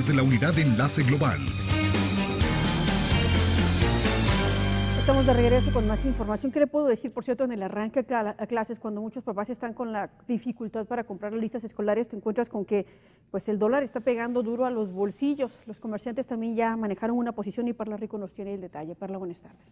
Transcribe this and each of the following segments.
Desde la unidad de enlace global. Estamos de regreso con más información. ¿Qué le puedo decir, por cierto, en el arranque a clases, cuando muchos papás están con la dificultad para comprar listas escolares, te encuentras con que pues el dólar está pegando duro a los bolsillos. Los comerciantes también ya manejaron una posición y Parla Rico nos tiene el detalle. Parla, buenas tardes.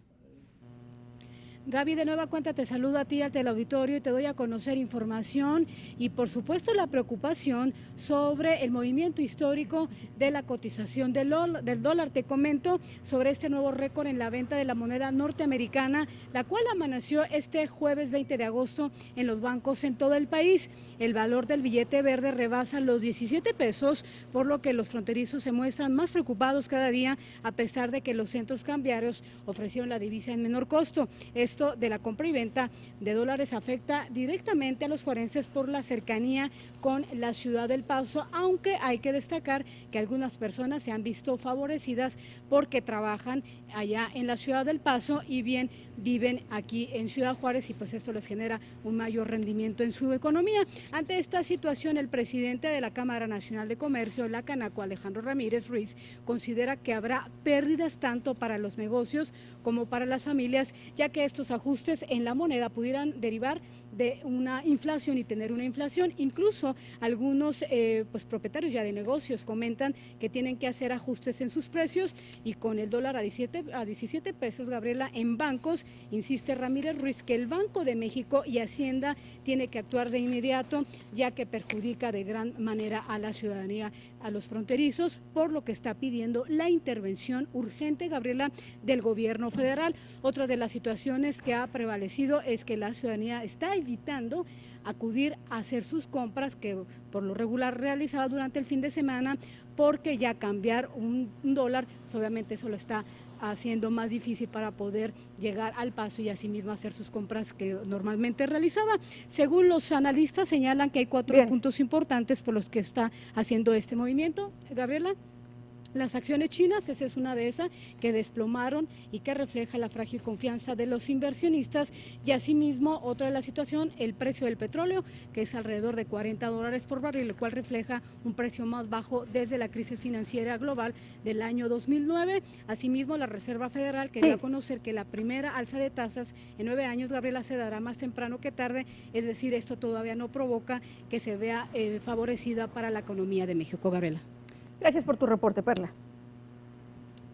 Gaby, de nueva cuenta te saludo a ti, al teleauditorio y te doy a conocer información y por supuesto la preocupación sobre el movimiento histórico de la cotización del, dólar. Te comento sobre este nuevo récord en la venta de la moneda norteamericana, la cual amaneció este jueves 20 de agosto en los bancos en todo el país. El valor del billete verde rebasa los 17 pesos, por lo que los fronterizos se muestran más preocupados cada día a pesar de que los centros cambiarios ofrecieron la divisa en menor costo de la compra y venta de dólares afecta directamente a los forenses por la cercanía con la ciudad del Paso, aunque hay que destacar que algunas personas se han visto favorecidas porque trabajan allá en la ciudad del Paso y bien viven aquí en Ciudad Juárez y pues esto les genera un mayor rendimiento en su economía. Ante esta situación, el presidente de la Cámara Nacional de Comercio, la Canaco, Alejandro Ramírez Ruiz, considera que habrá pérdidas tanto para los negocios como para las familias, ya que estos ajustes en la moneda pudieran derivar de una inflación y tener una inflación. Incluso algunos eh, pues, propietarios ya de negocios comentan que tienen que hacer ajustes en sus precios y con el dólar a 17, a 17 pesos, Gabriela, en bancos, insiste Ramírez Ruiz, que el Banco de México y Hacienda tiene que actuar de inmediato, ya que perjudica de gran manera a la ciudadanía, a los fronterizos, por lo que está pidiendo la intervención urgente, Gabriela, del gobierno federal. Otra de las situaciones que ha prevalecido es que la ciudadanía está evitando acudir a hacer sus compras que por lo regular realizaba durante el fin de semana porque ya cambiar un, dólar, pues obviamente eso lo está haciendo más difícil para poder llegar al paso y asimismo hacer sus compras que normalmente realizaba. Según los analistas señalan que hay cuatro puntos importantes por los que está haciendo este movimiento. Gabriela. Las acciones chinas, esa es una de esas, que desplomaron y que refleja la frágil confianza de los inversionistas. Y asimismo, otra de la situación, el precio del petróleo, que es alrededor de 40 dólares por barril, lo cual refleja un precio más bajo desde la crisis financiera global del año 2009. Asimismo, la Reserva Federal quería conocer que la primera alza de tasas en nueve años, Gabriela, se dará más temprano que tarde, es decir, esto todavía no provoca que se vea eh, favorecida para la economía de México, Gabriela. Gracias por tu reporte, Perla.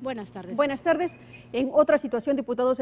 Buenas tardes. Buenas tardes. En otra situación, diputados